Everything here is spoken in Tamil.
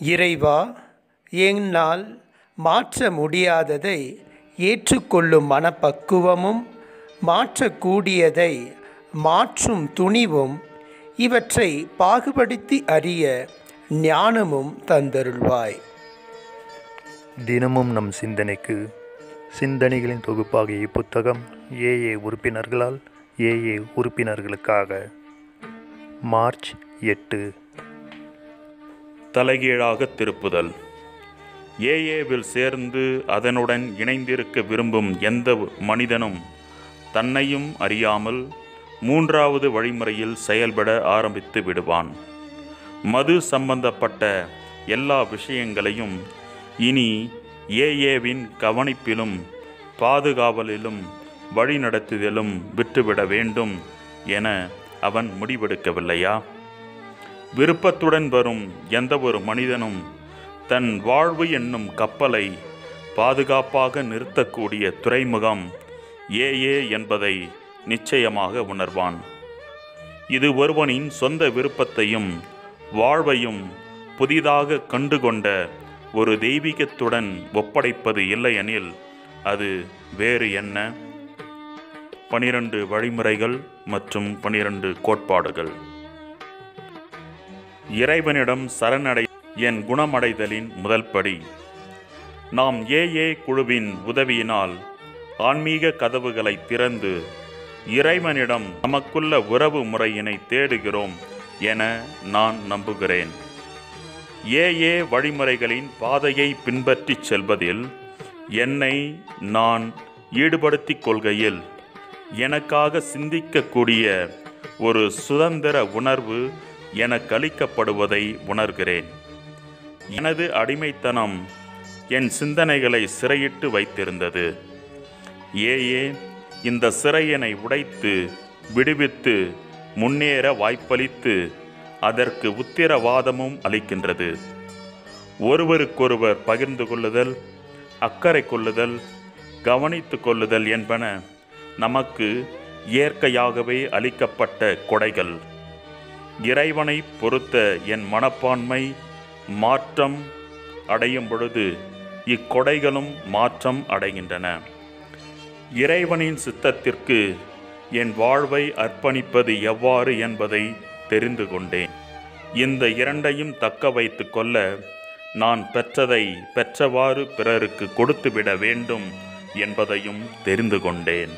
இறைவா என்னால் மாற்ற முடியாததை ஏற்றுக்கொள்ளும் மனப்பக்குவமும் மாற்றக்கூடியதை மாற்றும் துணிவும் இவற்றை பாகுபடுத்தி அறிய ஞானமும் தந்தருள்வாய். தினமும் நம் சிந்தனைக்கு சிந்தனைகளின் தொகுப்பாகிய இப்புத்தகம் ஏஏ உறுப்பினர்களால் ஏஏ உறுப்பினர்களுக்காக மார்ச் எட்டு. தலைகீழாக திருப்புதல். ஏஏவில் சேர்ந்து அதனுடன் இணைந்திருக்க விரும்பும் எந்த மனிதனும் தன்னையும் அறியாமல் மூன்றாவது வழிமுறையில் செயல்பட ஆரம்பித்து விடுவான். மது சம்பந்தப்பட்ட எல்லா விஷயங்களையும் இனி ஏஏவின் கவனிப்பிலும் பாதுகாவலிலும் வழிநடத்துதலும் விட்டுவிட வேண்டும் என அவன் முடிவெடுக்கவில்லையா? விருப்பத்துடன் வரும் எந்தவொரு மனிதனும் தன் வாழ்வு என்னும் கப்பலை பாதுகாப்பாக நிறுத்தக்கூடிய துறைமுகம் ஏஏ என்பதை நிச்சயமாக உணர்வான். இது ஒருவனின் சொந்த விருப்பத்தையும் வாழ்வையும் புதிதாக கண்டுகொண்ட ஒரு தெய்வீகத்துடன் ஒப்படைப்பது இல்லையெனில் அது வேறு என்ன? பனிரெண்டு வழிமுறைகள் மற்றும் பனிரெண்டு கோட்பாடுகள். இறைவனிடம் சரணடை என் குணமடைதலின் முதல் படி. நாம் ஏஏ குழுவின் உதவியினால் ஆன்மீக கதவுகளை திறந்து இறைவனிடம் நமக்குள்ள உறவு முறையினை தேடுகிறோம் என நான் நம்புகிறேன். ஏஏ வழிமுறைகளின் பாதையை பின்பற்றிச் செல்வதில் என்னை நான் ஈடுபடுத்திக் கொள்கையில் எனக்காக சிந்திக்கக்கூடிய ஒரு சுதந்திர உணர்வு எனக்கு அளிக்கப்படுவதை உணர்கிறேன். எனது அடிமைத்தனம் என் சிந்தனைகளை சிறையிட்டு வைத்திருந்தது. ஏஏ இந்த சிறையினை உடைத்து விடுவித்து முன்னேற வாய்ப்பளித்து அதற்கு உத்திரவாதமும் அளிக்கின்றது. ஒருவருக்கொருவர் பகிர்ந்து கொள்ளுதல் அக்கறை கொள்ளுதல் கவனித்து கொள்ளுதல் என்பன நமக்கு இயற்கையாகவே அளிக்கப்பட்ட கொடைகள். இறைவனை பொறுத்த என் மனப்பான்மை மாற்றம் அடையும் பொழுது இக்கொடைகளும் மாற்றம் அடைகின்றன. இறைவனின் சித்தத்திற்கு என் வாழ்வை அர்ப்பணிப்பது எவ்வாறு என்பதை தெரிந்து கொண்டேன். இந்த இரண்டையும் தக்க வைத்து கொள்ள நான் பெற்றதை பெற்றவாறு பிறருக்கு கொடுத்துவிட வேண்டும் என்பதையும் தெரிந்து கொண்டேன்.